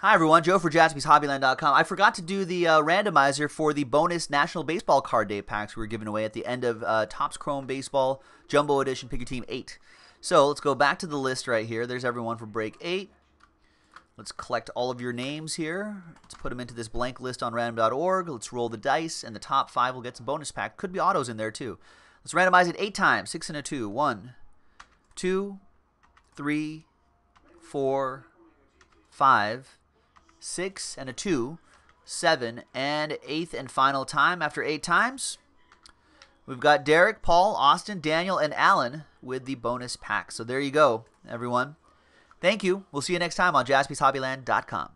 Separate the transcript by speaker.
Speaker 1: Hi, everyone. Joe for jaspyshobbyland.com. I forgot to do the uh, randomizer for the bonus National Baseball Card Day packs we were giving away at the end of uh, Topps Chrome Baseball Jumbo Edition Pick Your Team 8. So let's go back to the list right here. There's everyone for break 8. Let's collect all of your names here. Let's put them into this blank list on random.org. Let's roll the dice, and the top five will get some bonus pack. Could be autos in there, too. Let's randomize it eight times. Six and a two. One, two, three, four, five, six, and a two, seven, and eighth and final time. After eight times, we've got Derek, Paul, Austin, Daniel, and Alan with the bonus pack. So there you go, everyone. Thank you. We'll see you next time on jaspyshobbyland.com.